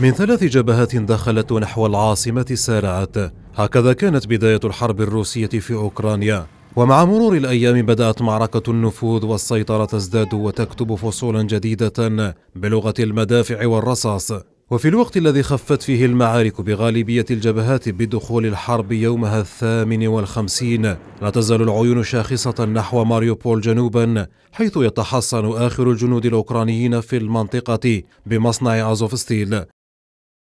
من ثلاث جبهات دخلت نحو العاصمة سارعت. هكذا كانت بداية الحرب الروسية في أوكرانيا. ومع مرور الأيام بدأت معركة النفوذ والسيطرة تزداد وتكتب فصولا جديدة بلغة المدافع والرصاص. وفي الوقت الذي خفت فيه المعارك بغالبية الجبهات بدخول الحرب يومها الثامن والخمسين لا تزال العيون شاخصة نحو ماريوبول جنوبا حيث يتحصن آخر الجنود الأوكرانيين في المنطقة بمصنع أزوفستيل.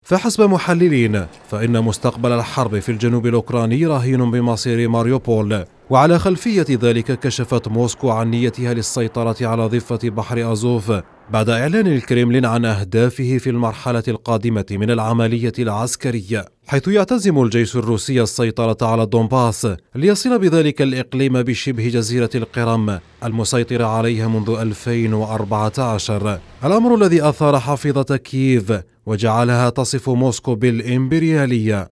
فحسب محللين فإن مستقبل الحرب في الجنوب الأوكراني رهين بمصير ماريوبول وعلى خلفية ذلك كشفت موسكو عن نيتها للسيطرة على ضفة بحر أزوف بعد إعلان الكريملين عن أهدافه في المرحلة القادمة من العملية العسكرية حيث يعتزم الجيش الروسي السيطرة على دونباس ليصل بذلك الإقليم بشبه جزيرة القرم المسيطرة عليها منذ 2014 الأمر الذي أثار حفيظة كييف وجعلها تصف موسكو بالإمبريالية.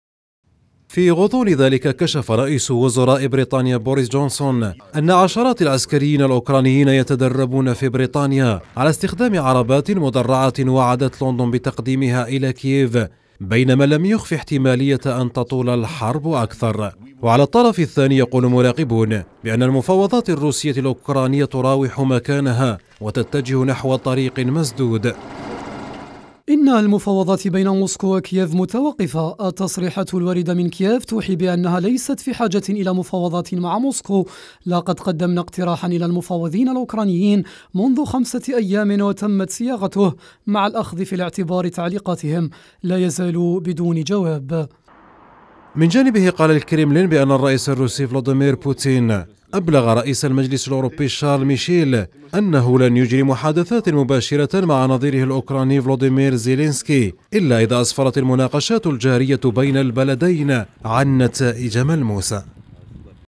في غضون ذلك كشف رئيس وزراء بريطانيا بوريس جونسون أن عشرات العسكريين الأوكرانيين يتدربون في بريطانيا على استخدام عربات مدرعة وعدت لندن بتقديمها إلى كييف بينما لم يخف احتمالية أن تطول الحرب أكثر. وعلى الطرف الثاني يقول مراقبون بأن المفاوضات الروسية الأوكرانية تراوح مكانها وتتجه نحو طريق مسدود. إن المفاوضات بين موسكو وكييف متوقفة. التصريحات الواردة من كييف توحي بأنها ليست في حاجة إلى مفاوضات مع موسكو. لقد قدمنا اقتراحا إلى المفاوضين الأوكرانيين منذ خمسة أيام وتمت صياغته مع الأخذ في الاعتبار تعليقاتهم. لا يزال بدون جواب. من جانبه قال الكريملين بأن الرئيس الروسي فلاديمير بوتين أبلغ رئيس المجلس الأوروبي شارل ميشيل أنه لن يجري محادثات مباشرة مع نظيره الأوكراني فلاديمير زيلينسكي إلا إذا أسفرت المناقشات الجارية بين البلدين عن نتائج ملموسة.